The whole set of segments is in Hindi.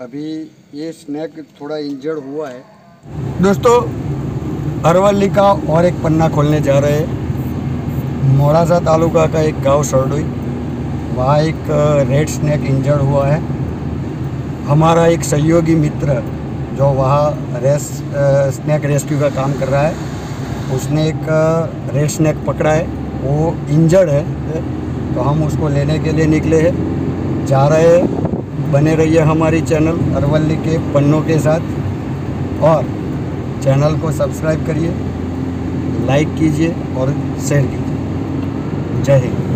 अभी ये स्नैक थोड़ा इंजर्ड हुआ है। दोस्तों अरवली का और एक पन्ना खोलने जा रहे हैं। मोड़ासा तालुका का एक गाँव सरडोई, वहाँ एक रेड स्नैक इंजर्ड हुआ है। हमारा एक सहयोगी मित्र जो वहाँ रेस स्नैक रेस्क्यू का काम कर रहा है, उसने एक रेड स्नैक पकड़ा है। वो इंजर्ड है तो हम उसको लेने के लिए निकले हैं। जा रहे हैं बने रहिए हमारी चैनल अरवली के पन्नों के साथ। और चैनल को सब्सक्राइब करिए, लाइक कीजिए और शेयर कीजिए। जय हिंद।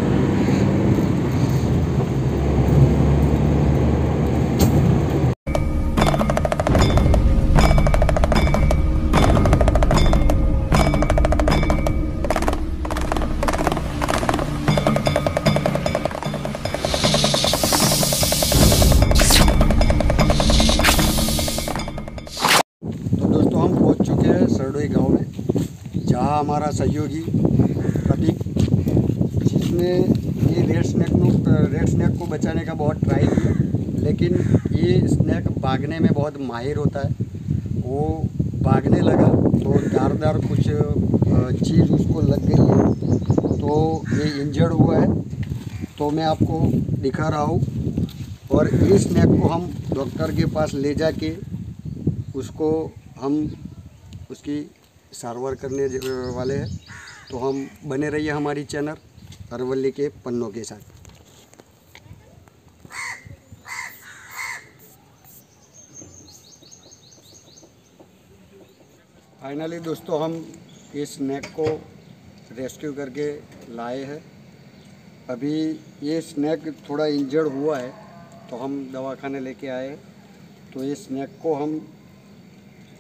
जहाँ हमारा सहयोगी प्रतीक, जिसने ये रेड स्नैक रेड स्नैक को बचाने का बहुत ट्राई किया, लेकिन ये स्नैक भागने में बहुत माहिर होता है। वो भागने लगा तो धारदार कुछ चीज़ उसको लग गई है तो ये इंजर्ड हुआ है। तो मैं आपको दिखा रहा हूँ और इस स्नैक को हम डॉक्टर के पास ले जाके उसको हम उसकी सारवार करने वाले हैं। तो हम बने रहिए हमारी चैनल अरवली के पन्नों के साथ। फाइनली दोस्तों, हम इस स्नैक को रेस्क्यू करके लाए हैं। अभी ये स्नैक थोड़ा इंजर्ड हुआ है तो हम दवाखाने लेके आए तो ये स्नैक को हम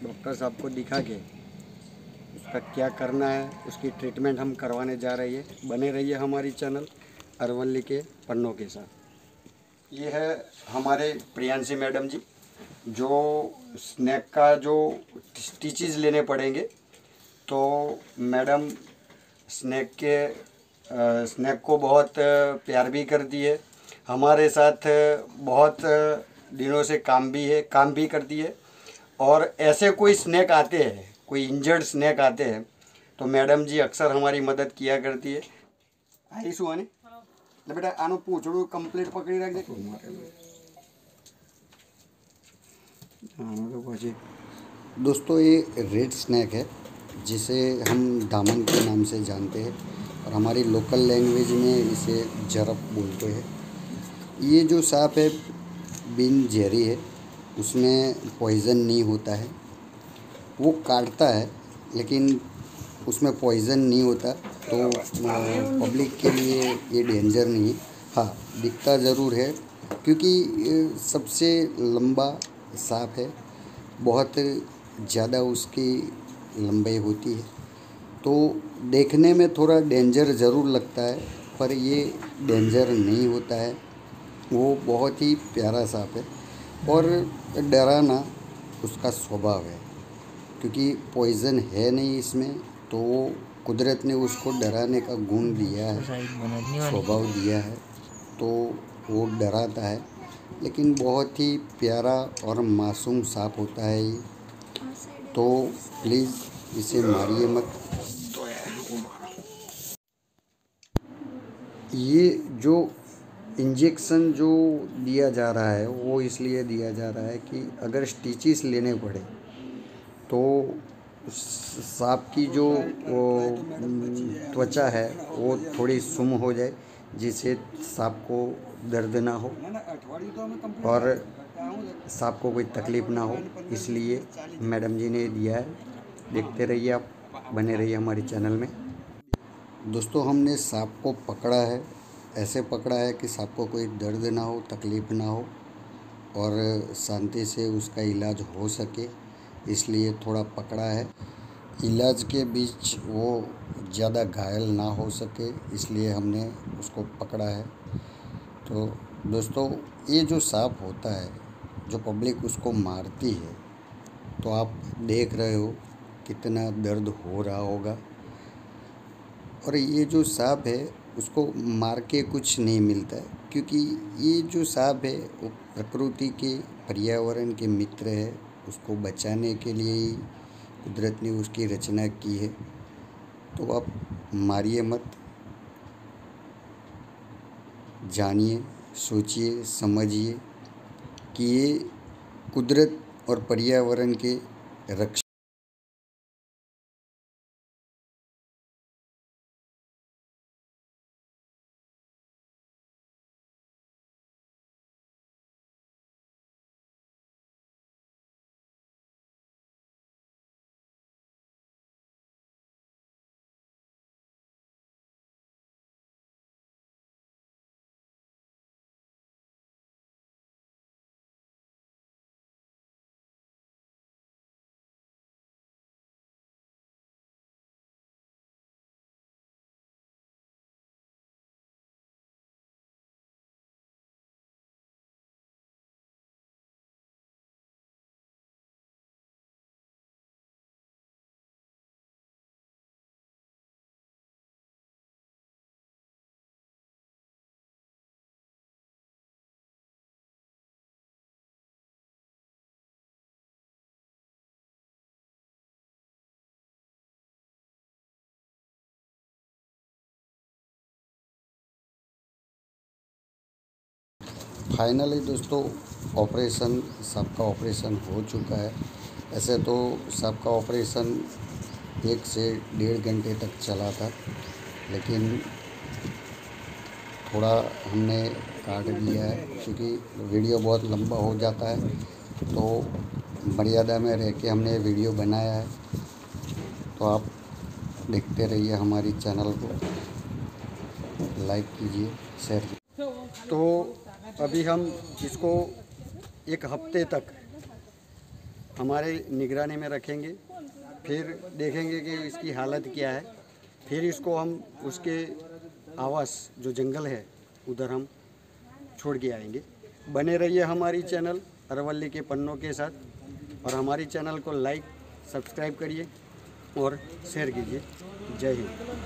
डॉक्टर साहब को दिखा के उसका क्या करना है, उसकी ट्रीटमेंट हम करवाने जा रही है। बने रहिए हमारी चैनल अरवली के पन्नों के साथ। ये है हमारे प्रियांशी मैडम जी, जो स्नैक का जो स्टिचेस लेने पड़ेंगे। तो मैडम स्नैक के स्नैक को बहुत प्यार भी करती है। हमारे साथ बहुत दिनों से काम भी है, काम भी करती है। और ऐसे कोई स्नैक आते हैं कोई इंजर्ड स्नैक आते हैं तो मैडम जी अक्सर हमारी मदद किया करती है आई શું આને એટલે બેટા આનું પૂંછડું કમ્પ્લીટ પકડી રાખજે આનું તો પછી दोस्तों ये रेड स्नैक है जिसे हम दामन के नाम से जानते हैं और हमारी लोकल लैंग्वेज में इसे जरब बोलते हैं ये जो सांप है बिन जहरी है उसमें पॉइज़न नहीं होता है वो काटता है, लेकिन उसमें पॉइज़न नहीं होता तो पब्लिक के लिए ये डेंजर नहीं है। हाँ दिखता ज़रूर है, क्योंकि सबसे लंबा सांप है, बहुत ज़्यादा उसकी लंबाई होती है। तो देखने में थोड़ा डेंजर ज़रूर लगता है, पर ये डेंजर नहीं होता है। वो बहुत ही प्यारा सांप है, और डराना उसका स्वभाव है। क्योंकि पॉइज़न है नहीं इसमें तो कुदरत ने उसको डराने का गुण दिया है स्वभाव दिया है तो वो डराता है। लेकिन बहुत ही प्यारा और मासूम सांप होता है ये। तो प्लीज़ इसे मारिए मत। ये जो इंजेक्शन जो दिया जा रहा है वो इसलिए दिया जा रहा है कि अगर स्टिचेस लेने पड़े तो सांप की जो त्वचा है, वो थोड़ी सुम हो जाए, जिससे सांप को दर्द ना हो और सांप को कोई तकलीफ़ ना हो। इसलिए मैडम जी ने दिया है, देखते रहिए आप, बने रहिए हमारे चैनल में। दोस्तों, हमने सांप को पकड़ा है, ऐसे पकड़ा है कि सांप को कोई दर्द ना हो, तकलीफ़ ना हो और शांति से उसका इलाज हो सके। इसलिए थोड़ा पकड़ा है। इलाज के बीच वो ज़्यादा घायल ना हो सके, इसलिए हमने उसको पकड़ा है। तो दोस्तों, ये जो सांप होता है, जो पब्लिक उसको मारती है तो आप देख रहे हो कितना दर्द हो रहा होगा। और ये जो सांप है, उसको मार के कुछ नहीं मिलता है क्योंकि ये जो सांप है, वो प्रकृति के पर्यावरण के मित्र है। उसको बचाने के लिए ही कुदरत ने उसकी रचना की है। तो आप मारिए मत। जानिए, सोचिए, समझिए कि ये कुदरत और पर्यावरण के रक्षा फाइनली दोस्तों ऑपरेशन सबका ऑपरेशन हो चुका है। ऐसे तो सबका ऑपरेशन एक से डेढ़ घंटे तक चला था लेकिन थोड़ा हमने काट दिया है क्योंकि वीडियो बहुत लंबा हो जाता है। तो मर्यादा में रह के हमने वीडियो बनाया है। तो आप देखते रहिए हमारी चैनल को। लाइक कीजिए शेयर कीजिए। तो अभी हम इसको एक हफ़्ते तक हमारे निगरानी में रखेंगे, फिर देखेंगे कि इसकी हालत क्या है, फिर इसको हम उसके आवास, जो जंगल है, उधर हम छोड़ के आएँगे। बने रहिए हमारी चैनल अरवल्ली के पन्नों के साथ, और हमारी चैनल को लाइक, सब्सक्राइब करिए और शेयर कीजिए। जय हिंद।